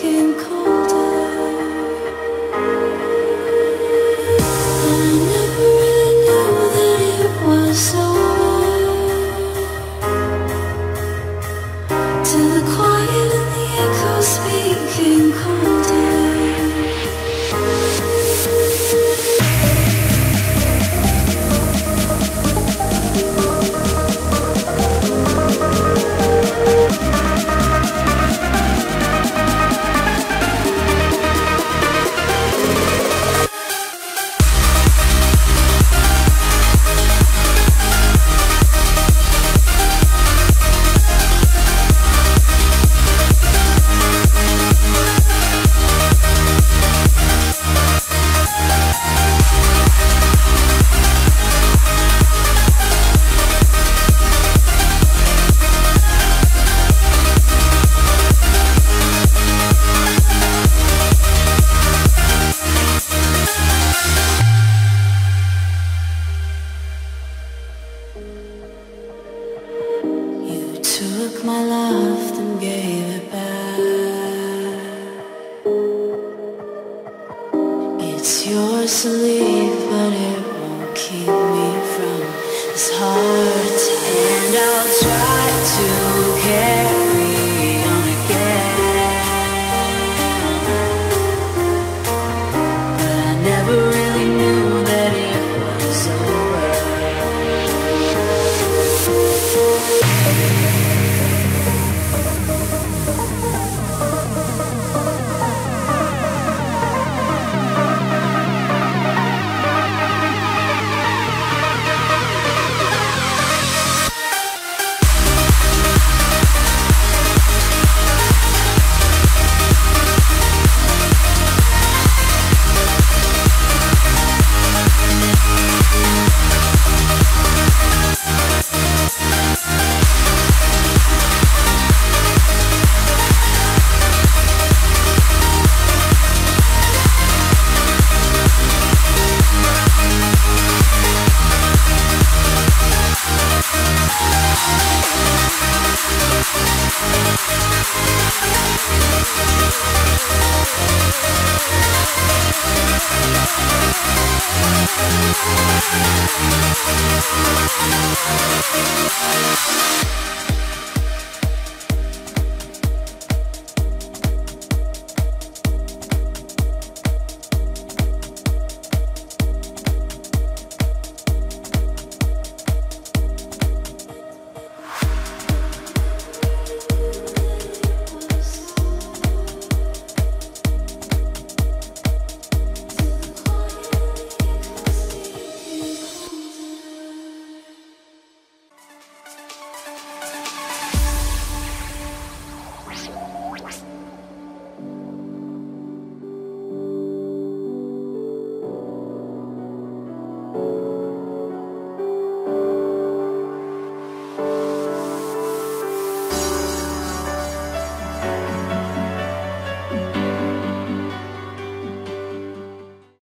can It's yours to leave, but it won't keep me from this heart. And I'll try to care.